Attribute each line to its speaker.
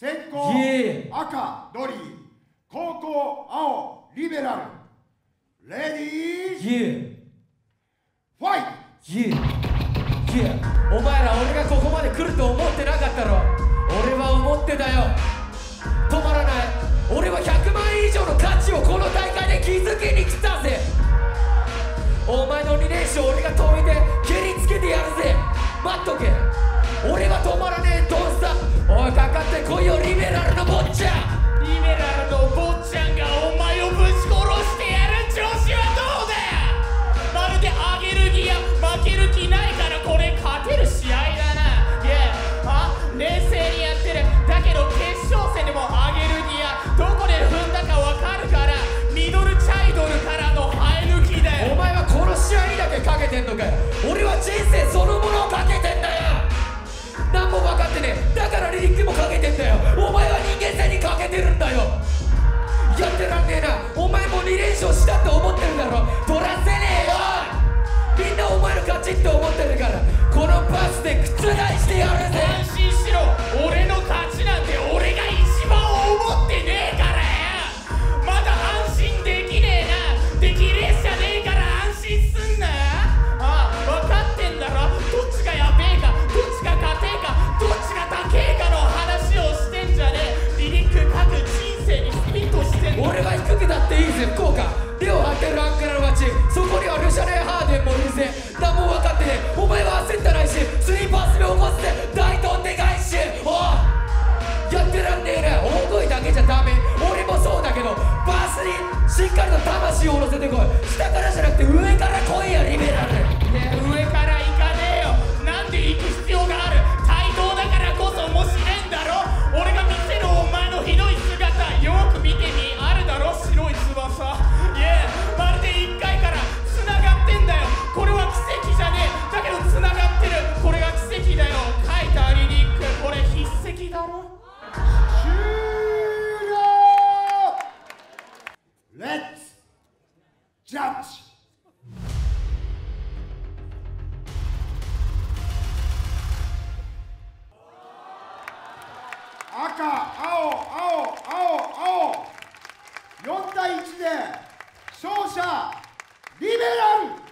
Speaker 1: 先攻赤ドリー。後攻青リベラル。レディー。
Speaker 2: Yeah
Speaker 1: ファイト。
Speaker 2: Yeah お前ら俺がここまで来ると思ってなかったろ。俺は思ってたよ。止まらない。俺は100万円以上の価値をこの大会で築きに来たぜ。お前の2連勝俺が止めて蹴りつけてやるぜ。待っとけ。俺は止まらねえ。ドンスタおいかかっこいよリベラルの坊ちゃん。
Speaker 3: リベラルの坊ちゃんがお前をぶち殺してやる調子はどうだ。まるで上げる気や負ける気ないからこれ勝てる試合だな。Yeah あ冷静にやってる。だけど決勝戦でも上げる気やどこで踏んだかわかるから。ミドルチャイドルからの生え抜きだよ。
Speaker 2: お前はこの試合にだけかけてんのかよ。俺は人生そのものをかけてねえなお前も2連勝したって思ってるだろ。取らせねえよ。みんなお前の勝ちって思ってるからこのパスで覆してやるぜ。
Speaker 3: 安心しろ。俺のス
Speaker 2: 福岡手を張ってるアンクラの街そこにはルシャレハーデンもいるぜ何も分かってねお前は焦ったないしスリーパース目起こすぜ。大どんでかいし。おやってらんねえな。大声だけじゃダメ。俺もそうだけどバースにしっかりと魂を乗せてこい。
Speaker 1: 赤青青青青。4対1で勝者リベラル